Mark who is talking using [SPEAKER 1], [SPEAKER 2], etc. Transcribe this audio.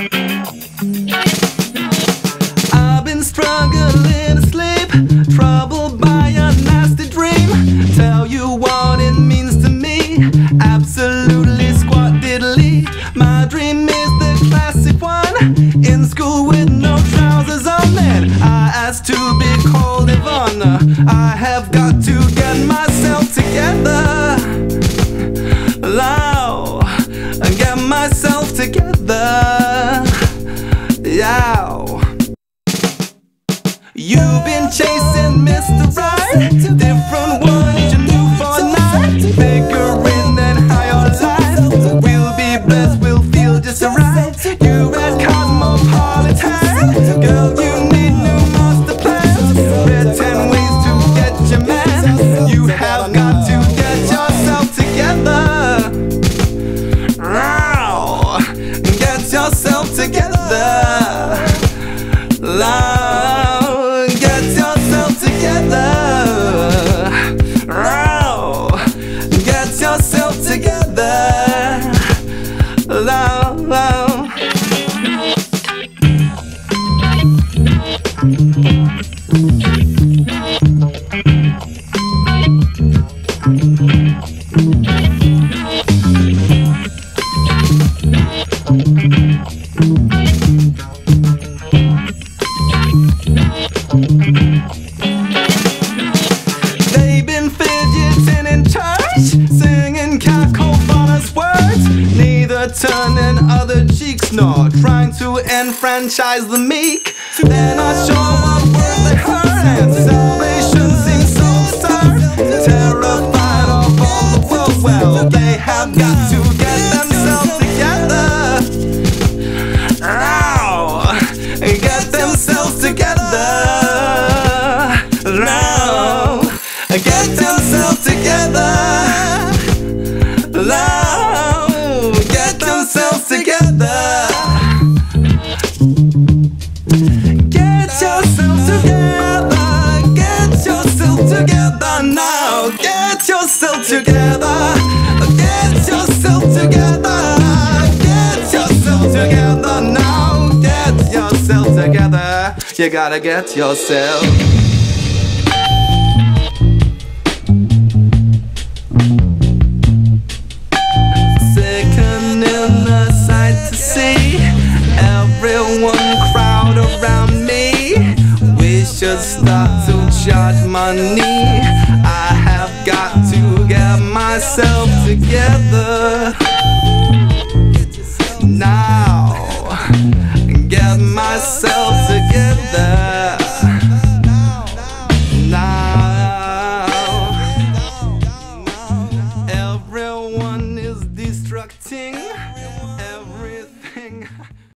[SPEAKER 1] I've been struggling to sleep, troubled by a nasty dream. Tell you what it means to me, absolutely squat diddly. My dream is the classic one, in school with no trousers on. And I asked to be called Ivana. You've been chasing Mr. Right, different ones you knew for night. Figuring that how your life will be blessed, we'll feel just right. You at Cosmopolitan, girl, you need new master plans. There ways to get your man. You have got to get yourself together. Get yourself together. Love, nor trying to enfranchise the meek. They're not sure what word they heard, and salvation seems so absurd. Terrified of all the world, well, they have got to get themselves together. Ow! Get themselves together. Now, get themselves together. Now, get themselves together. Get yourself together. Get yourself together now. Get yourself together. Get yourself together. Get yourself together now. Get yourself together. You gotta get yourself. Start to charge money. I have got to get myself together. Get myself together.